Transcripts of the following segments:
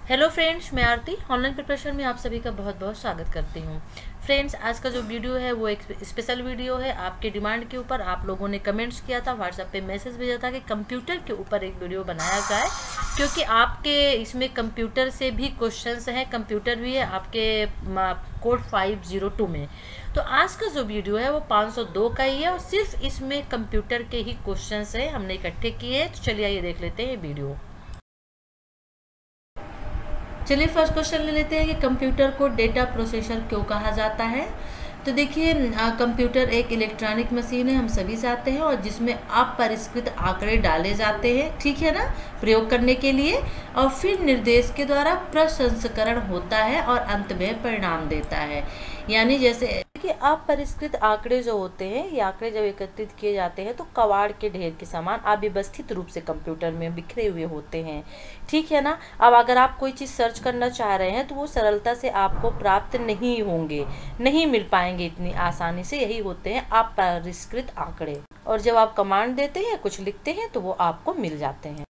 Hello friends मैं आरती। Online preparation में आप सभी का बहुत बहुत स्वागत करती हूँ। फ्रेंड्स आज का जो वीडियो है, वो एक स्पेशल वीडियो है। आपके डिमांड के ऊपर आप लोगों ने कमेंट्स किया था व्हाट्सएप पे मैसेज भेजा था कि कंप्यूटर के ऊपर एक वीडियो बनाया जाए, क्योंकि आपके इसमें कंप्यूटर से भी क्वेश्चंस हैं कंप्यूटर भी है आपके कोड फाइव ज़ीरो टू में। तो आज का जो वीडियो है, वो 502 का ही है और सिर्फ़ इसमें कंप्यूटर के ही क्वेश्चन हैं, हमने इकट्ठे किए हैं। तो चलिए आइए देख लेते हैं वीडियो चलिए फ़र्स्ट क्वेश्चन ले लेते हैं कि कंप्यूटर को डेटा प्रोसेसर क्यों कहा जाता है? तो देखिए कंप्यूटर एक इलेक्ट्रॉनिक मशीन है, हम सभी जाते हैं, और जिसमें अपरिष्कृत आंकड़े डाले जाते हैं, ठीक है ना? प्रयोग करने के लिए, और फिर निर्देश के द्वारा प्रसंस्करण होता है और अंत में परिणाम देता है। यानी जैसे कि अपरिष्कृत आंकड़े जो होते हैं, ये आंकड़े जब एकत्रित किए जाते हैं तो कवाड़ के ढेर के समान अव्यवस्थित रूप से कंप्यूटर में बिखरे हुए होते हैं। ठीक है ना? अब अगर आप कोई चीज़ सर्च करना चाह रहे हैं तो वो सरलता से आपको प्राप्त नहीं होंगे। नहीं मिल पाएँगे इतनी आसानी से, यही होते हैं अपरिष्कृत आंकड़े। और जब आप कमांड देते हैं कुछ लिखते हैं तो वो आपको मिल जाते हैं।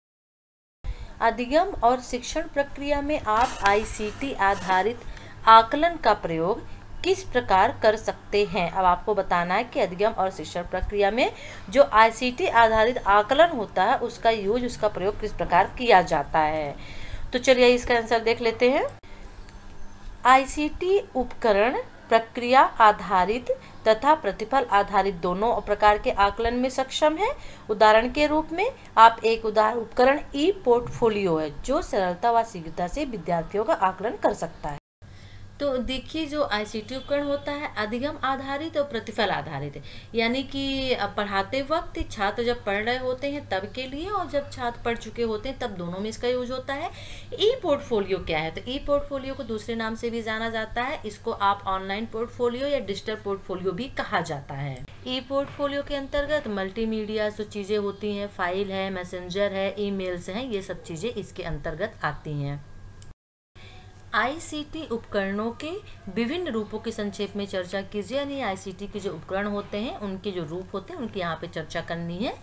अधिगम और शिक्षण प्रक्रिया में आप आईसीटी आधारित आकलन का प्रयोग किस प्रकार कर सकते हैं? अब आपको बताना है कि अधिगम और शिक्षण प्रक्रिया में जो आईसीटी आधारित आकलन होता है, उसका यूज़, उसका प्रयोग किस प्रकार किया जाता है? तो चलिए इसका आंसर देख लेते हैं। आईसीटी उपकरण प्रक्रिया आधारित तथा प्रतिफल आधारित दोनों प्रकार के आकलन में सक्षम है। उदाहरण के रूप में, आप एक उदाहरण उपकरण ई पोर्टफोलियो है, जो सरलता व शीघ्रता से विद्यार्थियों का आकलन कर सकता है। तो देखिए, जो आईसीटी उपकरण होता है, अधिगम आधारित और प्रतिफल आधारित यानी कि पढ़ाते वक्त छात्र जब पढ़ रहे होते हैं तब के लिए और जब छात्र पढ़ चुके होते हैं तब दोनों में इसका यूज़ होता है। ई पोर्टफोलियो क्या है? तो ई पोर्टफोलियो को दूसरे नाम से भी जाना जाता है। इसको आप ऑनलाइन पोर्टफोलियो या डिजिटल पोर्टफोलियो भी कहा जाता है। ई पोर्टफोलियो के अंतर्गत मल्टीमीडिया, जो चीज़ें होती हैं, फ़ाइल है, मैसेंजर है ई हैं, ये सब चीज़ें इसके अंतर्गत आती हैं। आईसीटी उपकरणों के विभिन्न रूपों के संक्षेप में चर्चा कीजिए। यानी आईसीटी के जो उपकरण होते हैं, उनके जो रूप होते हैं, उनकी यहाँ पे चर्चा करनी है।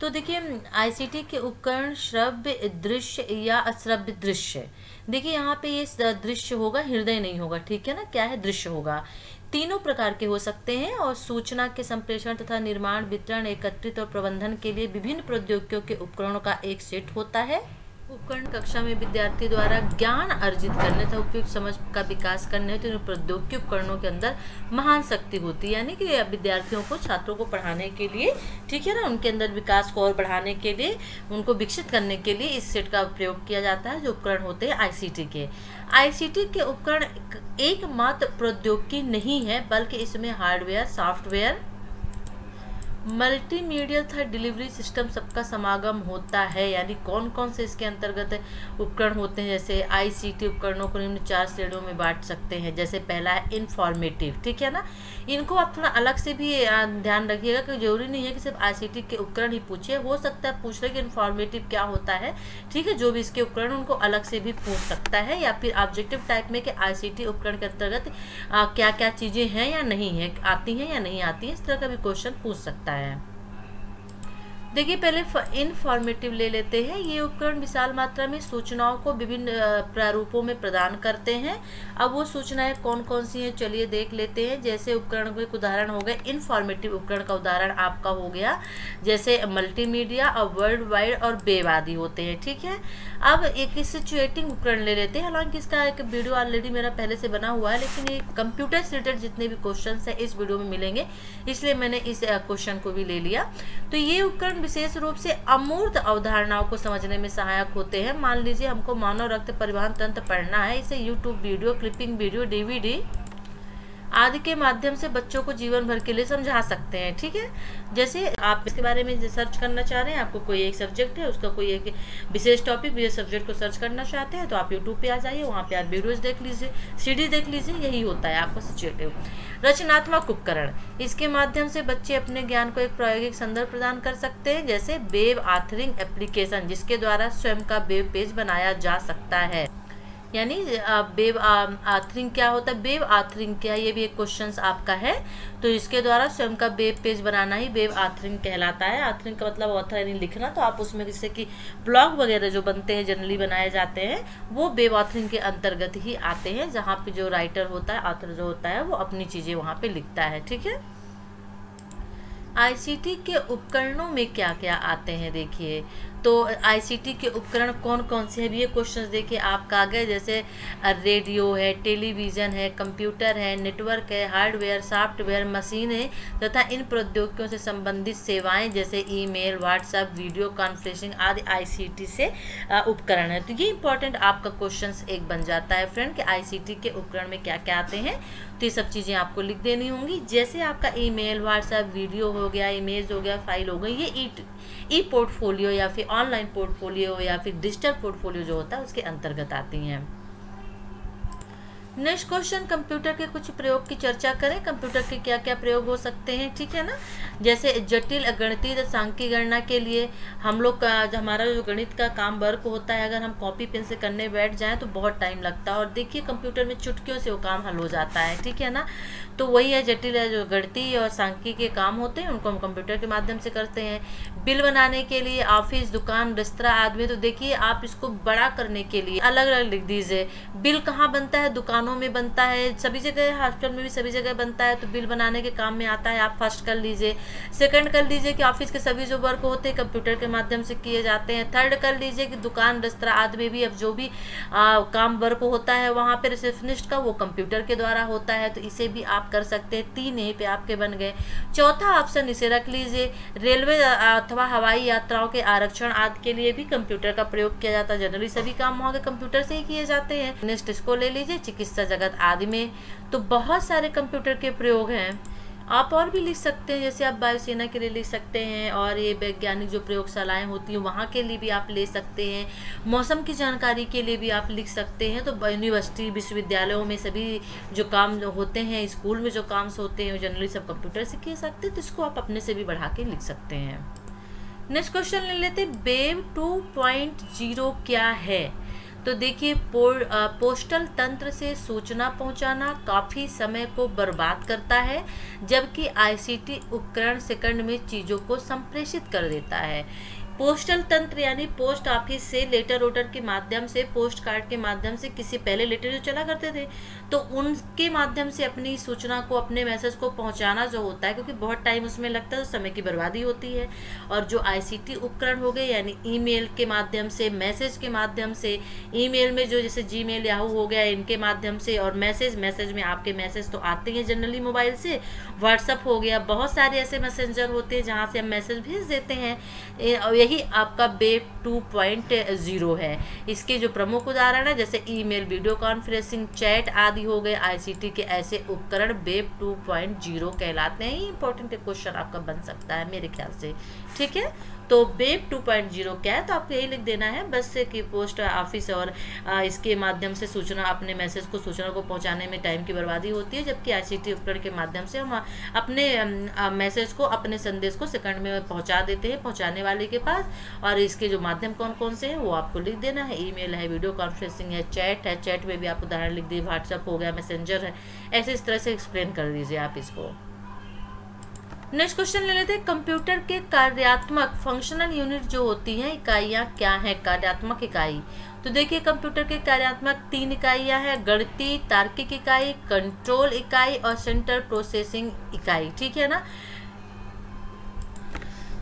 तो देखिए आईसीटी के उपकरण श्रव्य दृश्य या अश्रव्य दृश्य। देखिए, यहाँ पे ये दृश्य होगा, हृदय नहीं होगा, ठीक है ना? क्या है? दृश्य होगा। तीनों प्रकार के हो सकते हैं और सूचना के संप्रेषण तथा निर्माण, वितरण, एकत्रित और प्रबंधन के लिए विभिन्न प्रौद्योगिकियों के उपकरणों का एक सेट होता है। उपकरण कक्षा में विद्यार्थी द्वारा ज्ञान अर्जित करने तथा उपयुक्त समझ का विकास करने तो प्रौद्योगिकी उपकरणों के अंदर महान शक्ति होती है। यानी कि विद्यार्थियों को, छात्रों को पढ़ाने के लिए, ठीक है ना, उनके अंदर विकास को और बढ़ाने के लिए, उनको विकसित करने के लिए इस सेट का प्रयोग किया जाता है, जो उपकरण होते हैं आईसीटी के। आईसीटी के उपकरण एकमात्र प्रौद्योगिकी नहीं है, बल्कि इसमें हार्डवेयर सॉफ्टवेयर मल्टीमीडिया था डिलीवरी सिस्टम सबका समागम होता है, यानी कौन कौन से इसके अंतर्गत उपकरण होते हैं, जैसे आईसीटी उपकरणों को निम्न चार श्रेणियों में बांट सकते हैं, जैसे पहला है इन्फॉर्मेटिव ठीक है ना? इनको आप थोड़ा अलग से भी ध्यान रखिएगा कि ज़रूरी नहीं है कि सिर्फ़ आईसीटी के उपकरण ही पूछिए, हो सकता है पूछ रहे कि इन्फॉर्मेटिव क्या होता है, ठीक है? जो भी इसके उपकरण उनको अलग से भी पूछ सकता है, या फिर ऑब्जेक्टिव टाइप में कि आईसीटी उपकरण के अंतर्गत क्या क्या चीज़ें हैं या नहीं है, आती हैं या नहीं आती हैं, इस तरह का भी क्वेश्चन पूछ सकता है। है देखिए, पहले इनफॉर्मेटिव ले लेते हैं। ये उपकरण विशाल मात्रा में सूचनाओं को विभिन्न प्रारूपों में प्रदान करते हैं। अब वो सूचनाएँ कौन कौन सी हैं, चलिए देख लेते हैं। जैसे उपकरण को एक उदाहरण हो गया इनफॉर्मेटिव उपकरण का उदाहरण आपका हो गया। जैसे मल्टीमीडिया और वर्ल्ड वाइड और वेब आदि होते हैं, ठीक है? अब एक सिचुएटिंग उपकरण ले लेते हैं। हालाँकि इसका एक वीडियो ऑलरेडी मेरा पहले से बना हुआ है, लेकिन ये कंप्यूटर से रिलेटेड जितने भी क्वेश्चन है, इस वीडियो में मिलेंगे। इसलिए मैंने इस क्वेश्चन को भी ले लिया। तो ये उपकरण विशेष रूप से अमूर्त अवधारणाओं को समझने में सहायक होते हैं। मान लीजिए, हमको मानव रक्त परिवहन तंत्र पढ़ना है। इसे YouTube video clipping video DVD आदि के माध्यम से बच्चों को जीवन भर के लिए समझा सकते हैं, ठीक है? जैसे आप इसके बारे में सर्च करना चाह रहे हैं, आपको कोई एक सब्जेक्ट है, उसका कोई एक विशेष टॉपिक विशेष सब्जेक्ट को सर्च करना चाहते हैं तो आप यूट्यूब पे आ जाइए, वहाँ पे आप वीडियोज़ देख लीजिए सीडी देख लीजिए, यही होता है आपका सिचुएटिव रचनात्मक उपकरण, इसके माध्यम से बच्चे अपने ज्ञान को एक प्रायोगिक संदर्भ प्रदान कर सकते हैं, जैसे वेब आथरिंग एप्लीकेशन जिसके द्वारा स्वयं का वेब पेज बनाया जा सकता है। यानी वेब आथरिंग क्या होता है? वेब आथरिंग क्या ये भी एक क्वेश्चन आपका है। तो इसके द्वारा स्वयं का वेब पेज बनाना ही वेब आथरिंग कहलाता है। आथरिंग का मतलब ऑथर यानी लिखना। तो आप उसमें जैसे कि ब्लॉग वगैरह जो बनते हैं जनरली बनाए जाते हैं, वो बेब आथरिंग के अंतर्गत ही आते हैं, जहाँ पे जो राइटर होता है आथर जो होता है, वो अपनी चीज़ें वहाँ पे लिखता है। ठीक है? आईसीटी के उपकरणों में क्या क्या आते हैं? देखिए तो आईसीटी के उपकरण कौन कौन से हैं? ये क्वेश्चन देखिए आप कागज़ जैसे रेडियो है टेलीविज़न है कंप्यूटर है नेटवर्क है हार्डवेयर सॉफ्टवेयर मशीन है, तथा इन प्रौद्योगिकियों से संबंधित सेवाएँ, जैसे ईमेल व्हाट्सएप वीडियो कॉन्फ्रेंसिंग आदि आईसीटी से उपकरण है। तो ये इंपॉर्टेंट आपका क्वेश्चन एक बन जाता है फ्रेंड कि आईसीटी के उपकरण में क्या क्या आते हैं। तो ये सब चीज़ें आपको लिख देनी होंगी। जैसे आपका ईमेल व्हाट्सएप वीडियो हो गया इमेज हो गया फ़ाइल हो गई, ये ई ई पोर्टफोलियो या फिर ऑनलाइन पोर्टफोलियो या फिर डिजिटल पोर्टफोलियो जो होता है उसके अंतर्गत आती हैं। नेक्स्ट क्वेश्चन कंप्यूटर के कुछ प्रयोग की चर्चा करें। कंप्यूटर के क्या क्या प्रयोग हो सकते हैं, ठीक है ना? जैसे जटिल गणितीय सांख्यिक गणना के लिए हम लोग का, हमारा जो गणित का काम वर्क होता है, अगर हम कॉपी पेन से करने बैठ जाएँ तो बहुत टाइम लगता है। और देखिए कंप्यूटर में चुटकियों से वो काम हल हो जाता है, ठीक है ना? तो वही है, जटिल जो गणितीय और सांख्यिक के काम होते हैं, उनको हम कंप्यूटर के माध्यम से करते हैं। बिल बनाने के लिए ऑफ़िस दुकान रेस्तरा आदमी तो देखिए, आप इसको बड़ा करने के लिए अलग अलग लिख दीजिए। बिल कहाँ बनता है? दुकान दुकानों में बनता है सभी जगह हॉस्पिटल में भी सभी जगह बनता है तो बिल बनाने के काम में आता है आप फ़र्स्ट कर लीजिए। सेकंड कर लीजिए कि ऑफ़िस के सभी जो वर्क होते हैं कंप्यूटर के माध्यम से किए जाते हैं। थर्ड कर लीजिए कि दुकान रेस्तरा आदि में भी अब जो भी आ, काम वर्क होता है वहाँ पे रिसेप्शनिस्ट का वो कंप्यूटर के द्वारा होता है तो इसे भी आप कर सकते हैं। तीन यहीं पे आपके बन गए। चौथा ऑप्शन इसे रख लीजिए। रेलवे अथवा हवाई यात्राओं के आरक्षण आदि के लिए भी कंप्यूटर का प्रयोग किया जाता है। जनरली सभी काम वहाँ के कंप्यूटर से ही किए जाते हैं। नेक्स्ट इसको ले लीजिए चिकित्सा चिकित्सा जगत आदि में तो बहुत सारे कंप्यूटर के प्रयोग हैं। आप और भी लिख सकते हैं, जैसे आप वायुसेना के लिए लिख सकते हैं, और ये वैज्ञानिक जो प्रयोगशालाएँ होती हैं, वहाँ के लिए भी आप ले सकते हैं। मौसम की जानकारी के लिए भी आप लिख सकते हैं। तो यूनिवर्सिटी, विश्वविद्यालयों में सभी जो काम होते हैं, स्कूल में जो काम होते हैं जनरली सब कंप्यूटर से किए सकते हैं तो इसको आप अपने से भी बढ़ा के लिख सकते हैं। नेक्स्ट क्वेश्चन ले लेते बेव टू पॉइंट ज़ीरो क्या है? तो देखिए पो, पोस्टल तंत्र से सूचना पहुंचाना काफ़ी समय को बर्बाद करता है जबकि आईसीटी उपकरण सेकंड में चीज़ों को संप्रेषित कर देता है। पोस्टल तंत्र यानी पोस्ट ऑफ़िस से लेटर ओटर के माध्यम से पोस्ट कार्ड के माध्यम से किसी पहले लेटर जो चला करते थे तो उनके माध्यम से अपनी सूचना को, अपने मैसेज को पहुंचाना जो होता है, क्योंकि बहुत टाइम उसमें लगता है तो समय की बर्बादी होती है। और जो आईसीटी उपकरण हो गए, यानी ईमेल के माध्यम से मैसेज के माध्यम से ईमेल में जो जैसे जी मेल याहू हो गया, इनके माध्यम से और मैसेज मैसेज में आपके मैसेज तो आते हैं जनरली मोबाइल से। व्हाट्सअप हो गया, बहुत सारे ऐसे मैसेंजर होते हैं जहाँ से हम मैसेज भेज देते हैं। यही आपका बेब टू पॉइंट ज़ीरो है। इसके जो प्रमुख उदाहरण है, जैसे ईमेल, वीडियो कॉन्फ्रेंसिंग, चैट आदि हो गए आईसीटी के ऐसे उपकरण बेब टू पॉइंट ज़ीरो कहलाते हैं। ये इंपॉर्टेंट क्वेश्चन आपका बन सकता है मेरे ख्याल से। ठीक है? तो बेब 2.0 क्या है? तो आपको यही लिख देना है। बस कि पोस्ट ऑफ़िस और इसके माध्यम से सूचना, अपने मैसेज को, सूचना को पहुँचाने में टाइम की बर्बादी होती है, जबकि आईसीटी उपकरण के माध्यम से हम अपने मैसेज को, अपने संदेश को सेकंड में पहुँचा देते हैं, पहुँचाने वाले के पास। और इसके जो माध्यम कौन कौन से हैं, वो आपको लिख देना है। ईमेल है, वीडियो कॉन्फ्रेंसिंग है, चैट है, चैट में भी आप उदाहरण लिख दिए व्हाट्सअप हो गया, मैसेंजर है। ऐसे इस तरह से एक्सप्लेन कर दीजिए आप इसको। नेक्स्ट क्वेश्चन ले लेते हैं। कंप्यूटर के कार्यात्मक फंक्शनल यूनिट जो होती हैं, इकाइयाँ क्या हैं? कार्यात्मक इकाई। तो देखिए कंप्यूटर के कार्यात्मक तीन इकाइयाँ हैं। गणती तार्किक इकाई कंट्रोल इकाई और सेंटर प्रोसेसिंग इकाई। ठीक है ना?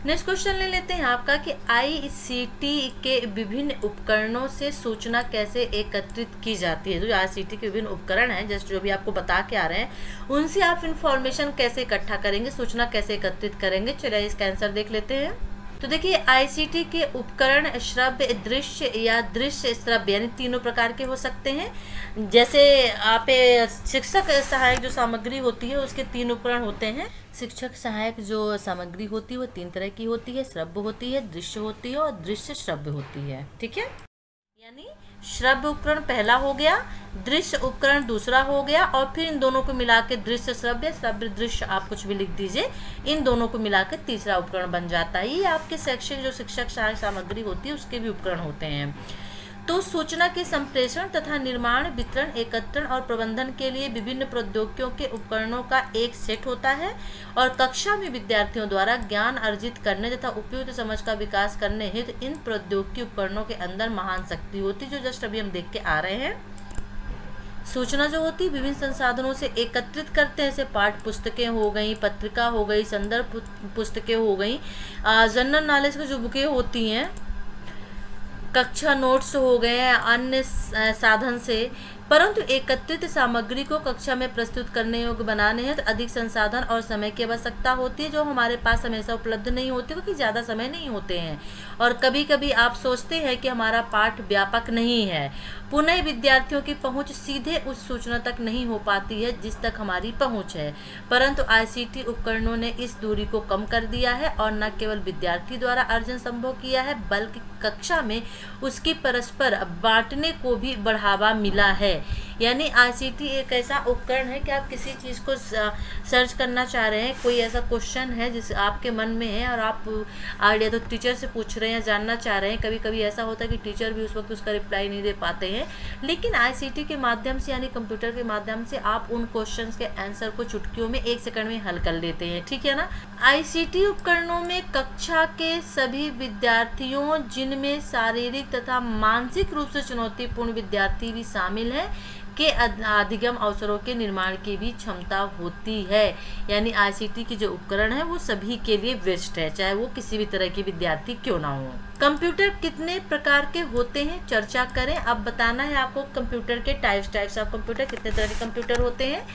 नेक्स्ट क्वेश्चन ले लेते हैं आपका कि आईसीटी के विभिन्न उपकरणों से सूचना कैसे एकत्रित की जाती है? जो आईसीटी के विभिन्न उपकरण हैं, जस्ट जो भी आपको बता के आ रहे हैं, उनसे आप इन्फॉर्मेशन कैसे इकट्ठा करेंगे, सूचना कैसे एकत्रित करेंगे? चलिए इसका आंसर देख लेते हैं। तो देखिए आईसीटी के उपकरण, श्रव्य दृश्य या दृश्य श्रव्य, यानी तीनों प्रकार के हो सकते हैं। जैसे आप शिक्षक सहायक जो सामग्री होती है, उसके तीन उपकरण होते हैं। शिक्षक सहायक जो सामग्री होती है, वो तीन तरह की होती है। श्रव्य होती है, दृश्य होती है और दृश्य श्रव्य होती है। ठीक है? यानी श्रव्य उपकरण पहला हो गया, दृश्य उपकरण दूसरा हो गया और फिर इन दोनों को मिला के दृश्य श्रव्य श्रव्य दृश्य आप कुछ भी लिख दीजिए, इन दोनों को मिला के तीसरा उपकरण बन जाता है। ये आपके शैक्षिक, जो शिक्षक सहायक सामग्री होती है, उसके भी उपकरण होते हैं। तो सूचना के संप्रेषण तथा निर्माण, वितरण, एकत्रण और प्रबंधन के लिए विभिन्न प्रौद्योगिकियों के उपकरणों का एक सेट होता है और कक्षा में विद्यार्थियों द्वारा ज्ञान अर्जित करने तथा उपयुक्त समझ का विकास करने हेतु इन प्रौद्योगिकी उपकरणों के अंदर महान शक्ति होती जो जस्ट अभी हम देख के आ रहे हैं। सूचना जो होती, विभिन्न संसाधनों से एकत्रित करते हैं, जैसे पाठ पुस्तकें हो गई, पत्रिका हो गई, संदर्भ पुस्तकें हो गई जनरल नॉलेज की जो बुकें होती हैं कक्षा नोट्स हो गए हैं अन्य साधन से। परंतु एकत्रित सामग्री को कक्षा में प्रस्तुत करने योग्य बनाने हैं तो अधिक संसाधन और समय की आवश्यकता होती है, जो हमारे पास हमेशा उपलब्ध नहीं होते, क्योंकि ज़्यादा समय नहीं होते हैं। और कभी कभी आप सोचते हैं कि हमारा पाठ व्यापक नहीं है। पुनः विद्यार्थियों की पहुँच सीधे उस सूचना तक नहीं हो पाती है जिस तक हमारी पहुँच है। परंतु आईसीटी उपकरणों ने इस दूरी को कम कर दिया है और न केवल विद्यार्थी द्वारा अर्जन संभव किया है, बल्कि कक्षा में उसकी परस्पर बांटने को भी बढ़ावा मिला है। यानी आईसीटी एक ऐसा उपकरण है कि आप किसी चीज़ को सर्च करना चाह रहे हैं, कोई ऐसा क्वेश्चन है जिस आपके मन में है और आप आइडिया तो टीचर से पूछ रहे हैं जानना चाह रहे हैं। कभी कभी ऐसा होता है कि टीचर भी उस वक्त उसका रिप्लाई नहीं दे पाते हैं। लेकिन आईसीटी के माध्यम से, यानी कंप्यूटर के माध्यम से, आप उन क्वेश्चन के आंसर को चुटकियों में एक सेकंड में हल कर लेते हैं, ठीक है ना? आईसीटी उपकरणों में कक्षा के सभी विद्यार्थियों, जिनमें शारीरिक तथा मानसिक रूप से चुनौतीपूर्ण विद्यार्थी भी शामिल है के अधिगम अवसरों के निर्माण की भी क्षमता होती है। यानी आईसीटी की जो उपकरण है, वो सभी के लिए बेस्ट है, चाहे वो किसी भी तरह के विद्यार्थी क्यों ना हो। कंप्यूटर कितने प्रकार के होते हैं, चर्चा करें। अब बताना है आपको कंप्यूटर के टाइप्स टाइप्स ऑफ़ कंप्यूटर कितने तरह के कंप्यूटर होते हैं।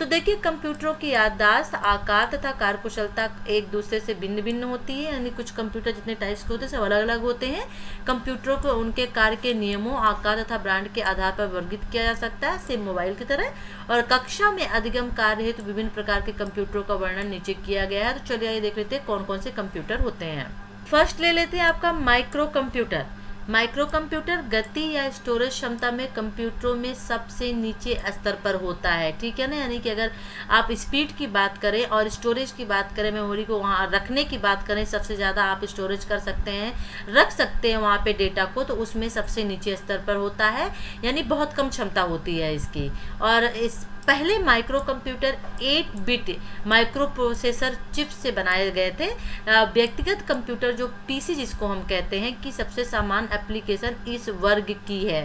तो देखिए, कंप्यूटरों की याददाश्त, आकार तथा कार्यकुशलता एक दूसरे से भिन्न भिन्न होती है, यानी कुछ कंप्यूटर जितने टाइप्स के होते हैं, सब अलग अलग होते हैं। कंप्यूटरों को उनके कार्य के नियमों, आकार तथा ब्रांड के आधार पर वर्गित किया जा सकता है, सेम मोबाइल की तरह। और कक्षा में अधिगम कार्य हेतु तो विभिन्न प्रकार के कंप्यूटरों का वर्णन नीचे किया गया है। तो चलिए, आइए देख लेते हैं कौन कौन से कंप्यूटर होते हैं। फ़र्स्ट ले लेते हैं आपका माइक्रो कंप्यूटर। माइक्रो कंप्यूटर गति या स्टोरेज क्षमता में कंप्यूटरों में सबसे नीचे स्तर पर होता है, ठीक है ना? यानी कि अगर आप स्पीड की बात करें और स्टोरेज की बात करें मेमोरी को वहाँ रखने की बात करें, सबसे ज़्यादा आप स्टोरेज कर सकते हैं, रख सकते हैं वहाँ पे डेटा को तो उसमें सबसे नीचे स्तर पर होता है, यानी बहुत कम क्षमता होती है इसकी। और इस पहले micro computer 8 bit micro processor chip से बनाए गए थे। व्यक्तिगत कंप्यूटर जो पीसी जिसको हम कहते हैं कि सबसे सामान्य एप्लीकेशन इस वर्ग की है।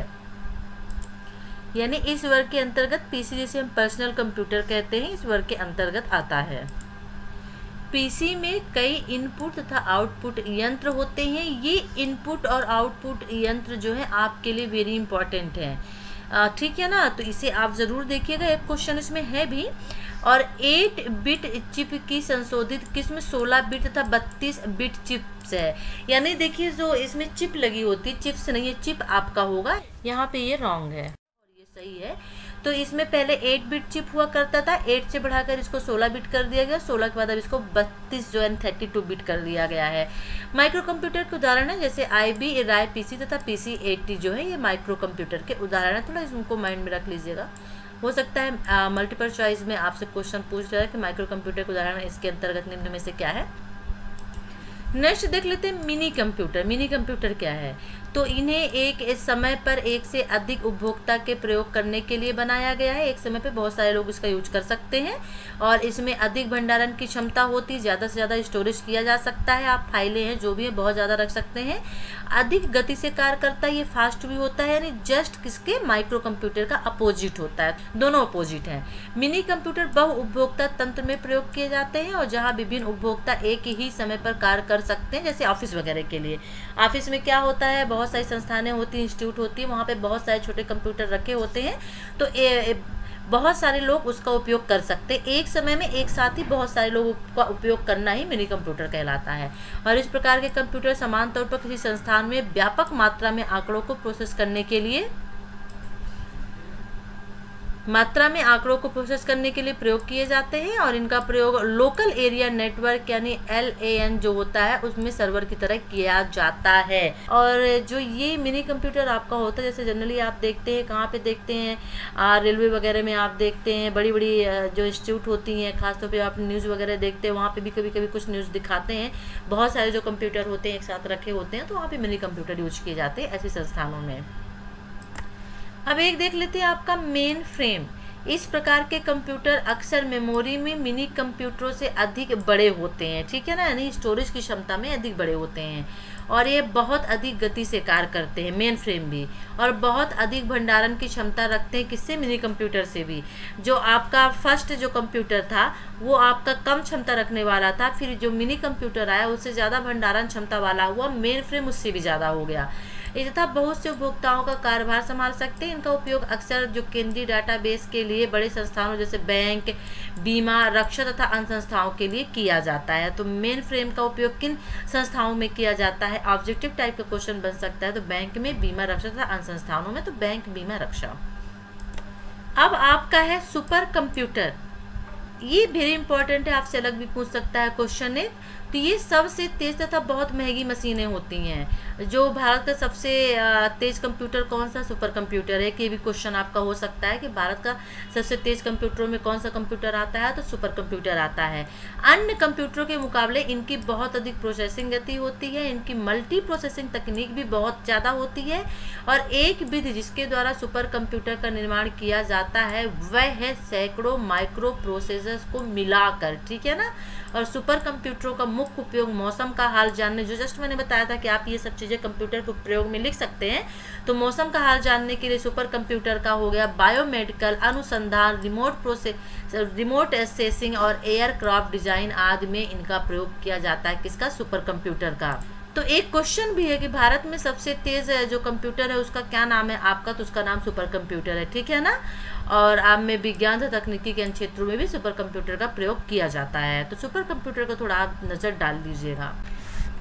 यानी इस वर्ग के अंतर्गत पीसी जिसे हम पर्सनल कंप्यूटर कहते हैं, इस वर्ग के अंतर्गत आता है। पीसी में कई इनपुट तथा आउटपुट यंत्र होते हैं। ये इनपुट और आउटपुट यंत्र जो है आपके लिए वेरी इंपॉर्टेंट है। ठीक है ना? तो इसे आप ज़रूर देखिएगा, एक क्वेश्चन इसमें है भी। और एट बिट चिप की संशोधित किस्म 16 बिट तथा 32 बिट चिप्स है। यानी देखिए, जो इसमें चिप लगी होती चिप्स नहीं है चिप आपका होगा। यहाँ पे ये रॉन्ग है। ये सही है। तो इसमें पहले 8 बिट चिप हुआ करता था 8 से बढ़ाकर इसको 16 बिट कर दिया गया 16 के बाद अब इसको 32 जो है थर्टी टू बिट कर दिया गया है। माइक्रो कंप्यूटर के उदाहरण है, जैसे आई बी राय पी तथा पी सी जो है, ये माइक्रो कंप्यूटर के उदाहरण है। थोड़ा इसको माइंड में रख लीजिएगा। हो सकता है मल्टीपल चॉइस में आपसे क्वेश्चन पूछ रहा है कि माइक्रो कंप्यूटर के उदाहरण इसके अंतर्गत निम्न में से क्या है। नेक्स्ट देख लेते हैं मिनी कंप्यूटर मिनी कंप्यूटर क्या है? तो इन्हें एक इस समय पर एक से अधिक उपभोक्ता के प्रयोग करने के लिए बनाया गया है। एक समय पर बहुत सारे लोग इसका यूज़ कर सकते हैं और इसमें अधिक भंडारण की क्षमता होती है ज़्यादा से ज़्यादा स्टोरेज किया जा सकता है। आप फाइलें हैं, जो भी है, बहुत ज़्यादा रख सकते हैं। अधिक गति से कार्य करता है, ये फास्ट भी होता है, यानी जस्ट किसके? माइक्रो कंप्यूटर का अपोजिट होता है। दोनों अपोजिट हैं। मिनी कंप्यूटर बहु उपभोक्ता तंत्र में प्रयोग किए जाते हैं और जहाँ विभिन्न उपभोक्ता एक ही समय पर कार्य कर सकते हैं, जैसे ऑफ़िस वगैरह के लिए। ऑफ़िस में क्या होता है? बहुत सारी संस्थानें होती इंस्टीट्यूट होती हैं वहाँ पे बहुत सारे छोटे कंप्यूटर रखे होते हैं। तो ए, ए, बहुत सारे लोग उसका उपयोग कर सकते हैं। एक समय में एक साथ ही बहुत सारे लोग का उपयोग करना ही मिनी कंप्यूटर कहलाता है। और इस प्रकार के कंप्यूटर समान तौर पर किसी संस्थान में व्यापक मात्रा में आंकड़ों को प्रोसेस करने के लिए मात्रा में आंकड़ों को प्रोसेस करने के लिए प्रयोग किए जाते हैं और इनका प्रयोग लोकल एरिया नेटवर्क यानी एल जो होता है, उसमें सर्वर की तरह किया जाता है। और जो ये मिनी कंप्यूटर आपका होता है, जैसे जनरली आप देखते हैं, कहाँ पे देखते हैं रेलवे वगैरह में आप देखते हैं बड़ी बड़ी जो इंस्टीट्यूट होती हैं, खासतौर पर आप न्यूज़ वगैरह देखते हैं, वहाँ पर भी कभी कभी कुछ न्यूज़ दिखाते हैं। बहुत सारे जो कंप्यूटर होते हैं, एक साथ रखे होते हैं तो वहाँ पर मिनी कंप्यूटर यूज़ किए जाते हैं ऐसे संस्थानों में। अब एक देख लेते हैं आपका मेन फ्रेम इस प्रकार के कंप्यूटर अक्सर मेमोरी में मिनी कंप्यूटरों से अधिक बड़े होते हैं, ठीक है ना? यानी स्टोरेज की क्षमता में अधिक बड़े होते हैं। और ये बहुत अधिक गति से कार्य करते हैं मेन फ्रेम भी। और बहुत अधिक भंडारण की क्षमता रखते हैं किससे? मिनी कंप्यूटर से भी। जो आपका फ़र्स्ट जो कंप्यूटर था, वो आपका कम क्षमता रखने वाला था, फिर जो मिनी कंप्यूटर आया, उससे ज़्यादा भंडारण क्षमता वाला हुआ मेन फ्रेम उससे भी ज़्यादा हो गया। तथा बहुत से उपभोक्ताओं का कारोबार संभाल सकते हैं। इनका उपयोग अक्सर जो केंद्रीय डाटाबेस के लिए बड़े संस्थानों जैसे बैंक, बीमा, रक्षा तथा अन्य संस्थाओं के लिए किया जाता है। तो मेन फ्रेम का उपयोग किन संस्थाओं में किया जाता है? ऑब्जेक्टिव टाइप का क्वेश्चन बन सकता है। तो बैंक में बीमा, रक्षा तथा अन्य संस्थानों में। तो बैंक, बीमा, रक्षा। अब आपका है सुपर कंप्यूटर ये वेरी इंपॉर्टेंट है। आपसे अलग भी पूछ सकता है। क्वेश्चन एक तो ये सबसे तेज़ तथा बहुत महँगी मशीनें होती हैं। जो भारत का सबसे तेज़ कंप्यूटर कौन सा? सुपर कंप्यूटर है। कि भी क्वेश्चन आपका हो सकता है कि भारत का सबसे तेज़ कंप्यूटरों में कौन सा कंप्यूटर आता है? तो सुपर कंप्यूटर आता है। अन्य कंप्यूटरों के मुकाबले इनकी बहुत अधिक प्रोसेसिंग गति होती है। इनकी मल्टी प्रोसेसिंग तकनीक भी बहुत ज़्यादा होती है। और एक विधि जिसके द्वारा सुपर कंप्यूटर का निर्माण किया जाता है, वह है सैकड़ों माइक्रो प्रोसेसर्स को मिलाकर। ठीक है ना? और सुपर कंप्यूटरों का मुख्य उपयोग मौसम का हाल जानने, जो जस्ट मैंने बताया था कि आप ये सब चीज़ें कंप्यूटर के प्रयोग में लिख सकते हैं। तो मौसम का हाल जानने के लिए सुपर कंप्यूटर का हो गया बायोमेडिकल अनुसंधान रिमोट प्रोसेस रिमोट एसेसिंग और एयरक्राफ्ट डिज़ाइन आदि में इनका प्रयोग किया जाता है। किसका? सुपर कंप्यूटर का। तो एक क्वेश्चन भी है कि भारत में सबसे तेज जो कंप्यूटर है, उसका क्या नाम है? आपका तो उसका नाम सुपर कंप्यूटर है, ठीक है ना? और आप में विज्ञान तथा तकनीकी के अन्य क्षेत्रों में भी सुपर कंप्यूटर का प्रयोग किया जाता है। तो सुपर कंप्यूटर का थोड़ा आप नज़र डाल दीजिएगा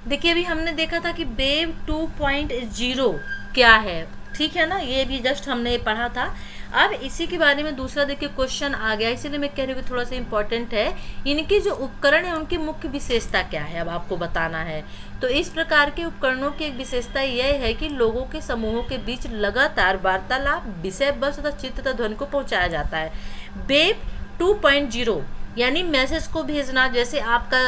देखिए, अभी हमने देखा था कि बेब टू पॉइंट ज़ीरो क्या है, ठीक है ना? ये भी जस्ट हमने पढ़ा था। अब इसी के बारे में दूसरा देखिए क्वेश्चन आ गया, इसीलिए मैं कह रही हूँ थोड़ा सा इंपॉर्टेंट है। इनके जो उपकरण है, उनकी मुख्य विशेषता क्या है? अब आपको बताना है। तो इस प्रकार के उपकरणों की एक विशेषता यह है कि लोगों के समूहों के बीच लगातार वार्तालाप, विषय बस तथा चित्र तथा ध्वनि को पहुँचाया जाता है। बेब 2.0 यानी मैसेज को भेजना, जैसे आपका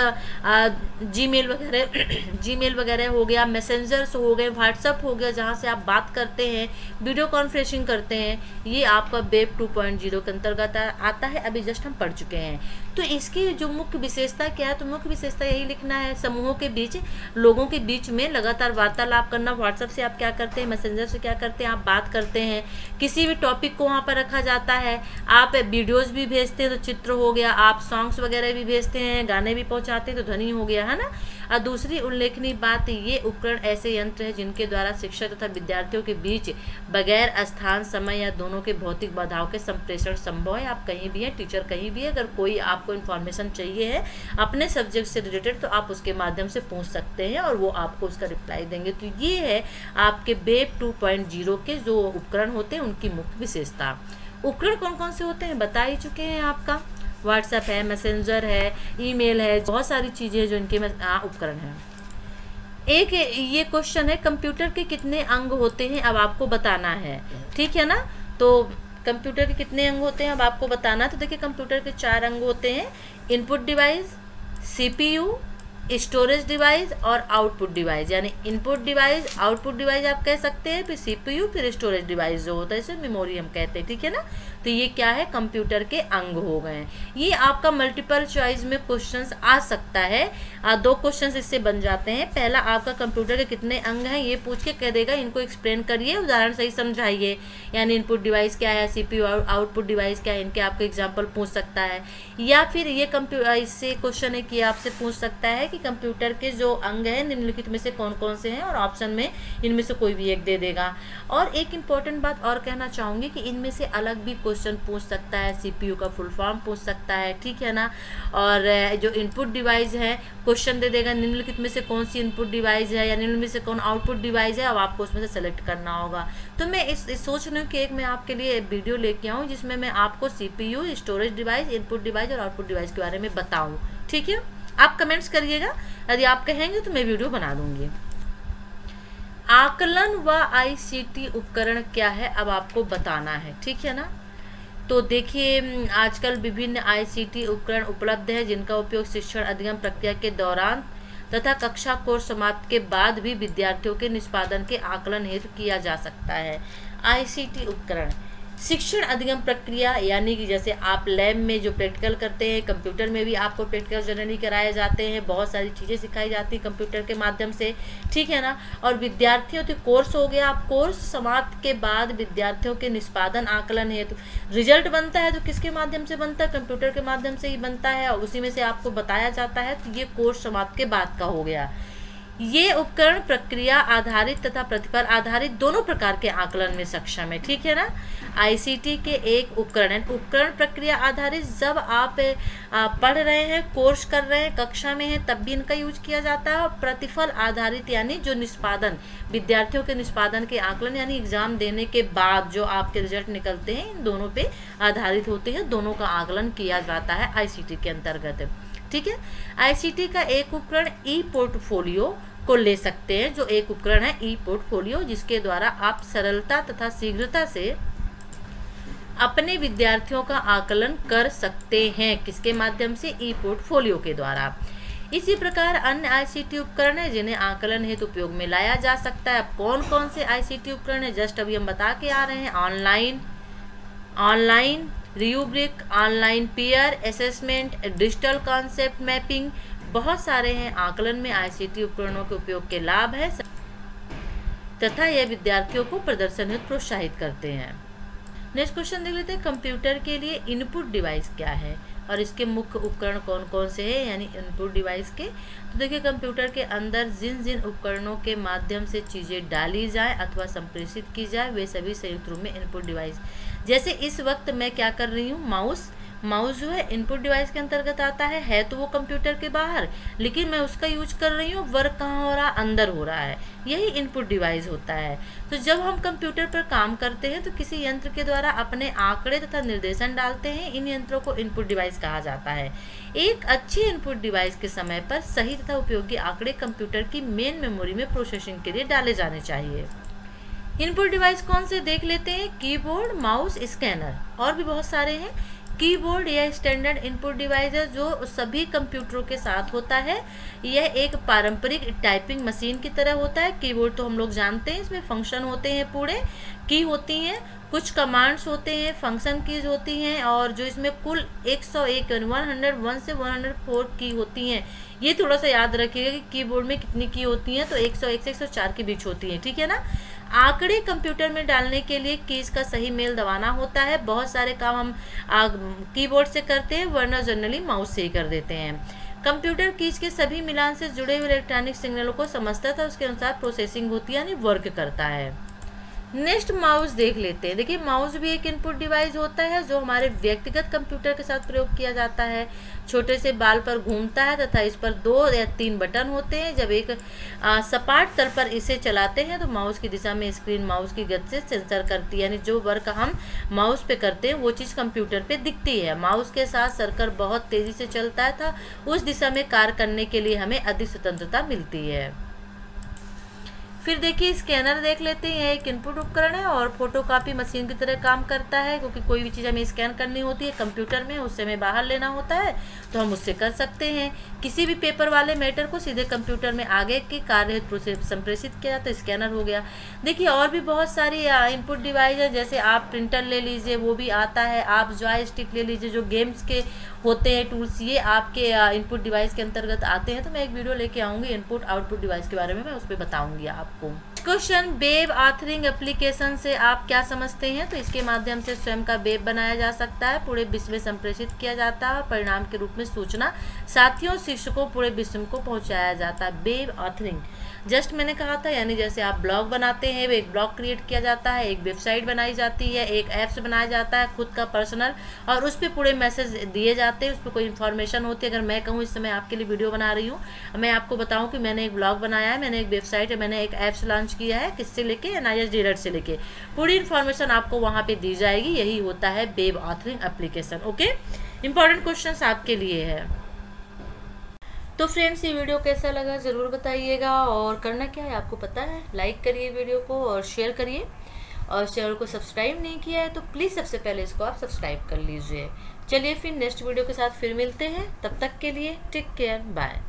जीमेल वगैरह जीमेल वगैरह हो गया मैसेंजर्स हो गए व्हाट्सअप हो गया, जहाँ से आप बात करते हैं वीडियो कॉन्फ्रेंसिंग करते हैं, ये आपका वेब 2.0 के अंतर्गत आता है। अभी जस्ट हम पढ़ चुके हैं। तो इसकी जो मुख्य विशेषता क्या है तो मुख्य विशेषता यही लिखना है, समूहों के बीच, लोगों के बीच में लगातार वार्तालाप करना। व्हाट्सएप से आप क्या करते हैं मैसेंजर से क्या करते हैं, आप बात करते हैं, किसी भी टॉपिक को वहाँ पर रखा जाता है। आप वीडियोज़ भी भेजते हैं तो चित्र हो गया, आप सॉन्ग्स वगैरह भी भेजते हैं, गाने भी पहुँचाते हैं तो ध्वनि हो गया, है ना? और दूसरी उल्लेखनीय बात ये, उपकरण ऐसे यंत्र है जिनके द्वारा शिक्षक तथा विद्यार्थियों के बीच बगैर स्थान, समय या दोनों के भौतिक बाधाओं के संप्रेषण संभव है। आप कहीं भी हैं टीचर कहीं भी है, अगर कोई आपको इन्फॉर्मेशन चाहिए है, अपने सब्जेक्ट से रिलेटेड तो आप उसके माध्यम से पूछ सकते हैं और वो आपको उसका रिप्लाई देंगे। तो ये है आपके बेब टू के जो उपकरण होते हैं, उनकी मुख्य विशेषता। उपकरण कौन कौन से होते हैं, बता ही चुके हैं आपका। व्हाट्सएप है मैसेंजर है ईमेल है, बहुत सारी चीज़ें जो इनके उपकरण हैं। एक, ये क्वेश्चन है कंप्यूटर के कितने अंग होते हैं, अब आपको बताना है। ठीक है ना? तो कंप्यूटर के कितने अंग होते हैं? अब आपको बताना तो देखिए, कंप्यूटर के चार अंग होते हैं। Input device, CPU storage device और आउटपुट डिवाइस यानी इनपुट डिवाइस आउटपुट डिवाइस आप कह सकते हैं फिर सीपीयू फिर स्टोरेज डिवाइस जो होता है इसे मेमोरी हम कहते हैं ठीक है ना? तो ये क्या है? कंप्यूटर के अंग हो गए हैं। ये आपका मल्टीपल चॉइस में क्वेश्चंस आ सकता है। आ, दो क्वेश्चंस इससे बन जाते हैं। पहला आपका कंप्यूटर के कितने अंग हैं ये पूछ के कह देगा इनको एक्सप्लेन करिए उदाहरण सही समझाइए। यानी इनपुट डिवाइस क्या है सी आउटपुट डिवाइस क्या है इनके आपको एग्ज़ाम्पल पूछ सकता है। या फिर ये कंप्यू इससे क्वेश्चन है कि आपसे पूछ सकता है कि कंप्यूटर के जो अंग हैं निम्नलिखित में से कौन कौन से हैं और ऑप्शन में इनमें से कोई भी एक दे देगा। और एक इंपॉर्टेंट बात और कहना चाहूँगी कि इनमें से अलग भी क्वेश्चन पूछ सकता है सीपीयू का फुल फॉर्म पूछ सकता है ठीक है ना? और जो इनपुट डिवाइस है क्वेश्चन दे देगा निम्नलिखित में से कौन सी इनपुट डिवाइस है या निम्न में से कौन आउटपुट डिवाइस है अब आपको उसमें से सेलेक्ट करना होगा। तो मैं इस, इस सोच रही हूँ कि एक मैं आपके लिए वीडियो लेके आऊँ जिसमें मैं आपको CPU storage device input device और आउटपुट डिवाइस के बारे में बताऊँ। ठीक है? आप कमेंट्स करिएगा। यदि आप कहेंगे तो मैं वीडियो बना दूँगी। आकलन व आईसीटी उपकरण क्या है? अब आपको बताना है। ठीक है ना? तो देखिए, आजकल विभिन्न आईसीटी उपकरण उपलब्ध है जिनका उपयोग शिक्षण अध्ययन प्रक्रिया के दौरान तथा कक्षा कोर्स समाप्त के बाद भी विद्यार्थियों के निष्पादन के आकलन हेतु किया जा सकता है। आईसीटी उपकरण। शिक्षण अधिगम प्रक्रिया, यानी कि जैसे आप लैब में जो प्रैक्टिकल करते हैं, कंप्यूटर में भी आपको प्रैक्टिकल जनरली कराए जाते हैं, बहुत सारी चीज़ें सिखाई जाती हैं कंप्यूटर के माध्यम से, ठीक है ना? और विद्यार्थियों के कोर्स हो गया, आप कोर्स समाप्त के बाद विद्यार्थियों के निष्पादन आकलन है तो रिज़ल्ट बनता है तो किसके माध्यम से बनता है? कंप्यूटर के माध्यम से ही बनता है, और उसी में से आपको बताया जाता है तो ये कोर्स समाप्त के बाद का हो गया। ये उपकरण प्रक्रिया आधारित तथा प्रतिफल आधारित दोनों प्रकार के आकलन में सक्षम है, ठीक है ना? आईसीटी के एक उपकरण है। उपकरण प्रक्रिया आधारित, जब आप पढ़ रहे हैं, कोर्स कर रहे हैं, कक्षा में हैं, तब भी इनका यूज़ किया जाता है। और प्रतिफल आधारित यानी जो निष्पादन, विद्यार्थियों के निष्पादन के आकलन यानी एग्ज़ाम देने के बाद जो आपके रिज़ल्ट निकलते हैं, इन दोनों पे आधारित होते हैं। दोनों का आकलन किया जाता है आईसीटी के अंतर्गत, ठीक है? आईसीटी का एक उपकरण ई पोर्टफोलियो को ले सकते हैं, जो एक उपकरण है ई पोर्टफोलियो जिसके द्वारा आप सरलता तथा शीघ्रता से अपने विद्यार्थियों का आकलन कर सकते हैं। किसके माध्यम से? ई पोर्टफोलियो के द्वारा। इसी प्रकार अन्य आईसीटी उपकरण है, जिन्हें आकलन हेतु उपयोग में लाया जा सकता है। कौन कौन से आईसीटी उपकरण है? जस्ट अभी हम बता के आ रहे हैं। Online online, rubric, online peer assessment digital concept mapping बहुत सारे हैं आकलन में आईसीटी उपकरणों के उपयोग के लाभ है। तथा यह विद्यार्थियों को प्रदर्शन हेतु प्रोत्साहित करते हैं। नेक्स्ट क्वेश्चन देख लेते हैं, कंप्यूटर के लिए इनपुट डिवाइस क्या है? और इसके मुख्य उपकरण कौन कौन से हैं, यानी इनपुट डिवाइस के? तो देखिए, कंप्यूटर के अंदर जिन जिन उपकरणों के माध्यम से चीज़ें डाली जाए अथवा संप्रेषित की जाए, वे सभी संयुक्त रूप में इनपुट डिवाइस। जैसे इस वक्त मैं क्या कर रही हूँ, माउस माउस जो है इनपुट डिवाइस के अंतर्गत आता है है तो वो कंप्यूटर के बाहर, लेकिन मैं उसका यूज़ कर रही हूँ, वर्क कहाँ हो रहा, अंदर हो रहा है, यही इनपुट डिवाइस होता है। तो जब हम कंप्यूटर पर काम करते हैं तो किसी यंत्र के द्वारा अपने आंकड़े तथा निर्देशन डालते हैं, इन यंत्रों को इनपुट डिवाइस कहा जाता है। एक अच्छी इनपुट डिवाइस के समय पर सही तथा उपयोगी आंकड़े कंप्यूटर की मेन मेमोरी में प्रोसेसिंग के लिए डाले जाने चाहिए। इनपुट डिवाइस कौन से देख लेते हैं? कीबोर्ड, माउस, स्कैनर, और भी बहुत सारे हैं। कीबोर्ड यह स्टैंडर्ड इनपुट डिवाइस है जो सभी कंप्यूटरों के साथ होता है। यह एक पारंपरिक टाइपिंग मशीन की तरह होता है। कीबोर्ड तो हम लोग जानते हैं, इसमें फ़ंक्शन होते हैं पूरे। की होती हैं, कुछ कमांड्स होते हैं, फ़ंक्शन कीज होती हैं और जो इसमें कुल 101 101 से 104 की होती हैं। ये थोड़ा सा याद रखिएगा कि कीबोर्ड में कितनी की होती हैं तो 101 से 104 के बीच होती हैं, ठीक है ना? आंकड़े कंप्यूटर में डालने के लिए कीज का सही मेल दबाना होता है। बहुत सारे काम हम कीबोर्ड से करते हैं, वरना जनरली माउस से ही कर देते हैं। कंप्यूटर कीज के सभी मिलान से जुड़े हुए इलेक्ट्रॉनिक सिग्नलों को समझता था, उसके अनुसार प्रोसेसिंग होती है, यानी वर्क करता है। नेक्स्ट माउस देख लेते हैं। देखिए माउस भी एक इनपुट डिवाइस होता है जो हमारे व्यक्तिगत कंप्यूटर के साथ प्रयोग किया जाता है। छोटे से बाल पर घूमता है तथा इस पर दो या तीन बटन होते हैं। जब एक आ, सपाट तल पर इसे चलाते हैं तो माउस की दिशा में स्क्रीन माउस की गति से सेंसर करती है। यानी जो वर्क हम माउस पे करते हैं वो चीज़ कंप्यूटर पे दिखती है। माउस के साथ सर्कल बहुत तेज़ी से चलता था उस दिशा में कार्य करने के लिए हमें अधिक स्वतंत्रता मिलती है। फिर देखिए, स्कैनर देख लेते हैं, एक इनपुट उपकरण है और फोटोकॉपी मशीन की तरह काम करता है, क्योंकि कोई भी चीज़ हमें स्कैन करनी होती है कंप्यूटर में, उससे हमें बाहर लेना होता है तो हम उससे कर सकते हैं। किसी भी पेपर वाले मैटर को सीधे कंप्यूटर में आगे के कार्य संप्रेषित किया तो स्कैनर हो गया। देखिए, और भी बहुत सारी इनपुट डिवाइस है, जैसे आप प्रिंटर ले लीजिए, वो भी आता है, आप जॉय स्टिक ले लीजिए, जो गेम्स के होते हैं टूल्स, ये आपके इनपुट डिवाइस के अंतर्गत आते हैं तो मैं एक वीडियो लेके आऊँगी इनपुट आउटपुट डिवाइस के बारे में, मैं उस पर बताऊँगी आपको। क्वेश्चन बेब आथरिंग एप्लीकेशन से आप क्या समझते हैं? तो इसके माध्यम से स्वयं का बेब बनाया जा सकता है, पूरे विश्व में संप्रेषित किया जाता है, परिणाम के रूप में सूचना साथियों, शिक्षकों, पूरे विश्व को पहुँचाया जाता है। बेब आथरिंग जस्ट मैंने कहा था, यानी जैसे आप ब्लॉग बनाते हैं एक ब्लॉग क्रिएट किया जाता है, एक वेबसाइट बनाई जाती है, एक ऐप्स बनाया जाता है, खुद का पर्सनल, और उस पर पूरे मैसेज दिए जाते हैं, उस पर कोई इन्फॉर्मेशन होती है। अगर मैं कहूँ, इस समय आपके लिए वीडियो बना रही हूँ, मैं आपको बताऊँ कि मैंने एक ब्लॉग बनाया है, मैंने एक वेबसाइट है, मैंने एक ऐप्स लॉन्च किया है, किससे लेके? एन आई से लेके। पूरी इन्फॉर्मेशन आपको वहाँ पर दी जाएगी, यही होता है web authoring application, okay? Important question आपके लिए है। तो फ्रेंड्स, ये वीडियो कैसा लगा ज़रूर बताइएगा। और करना क्या है, आपको पता है लाइक करिए वीडियो को और शेयर करिए। और चैनल को सब्सक्राइब नहीं किया है तो प्लीज़ सबसे पहले इसको आप सब्सक्राइब कर लीजिए। चलिए फिर नेक्स्ट वीडियो के साथ फिर मिलते हैं। तब तक के लिए टेक केयर बाय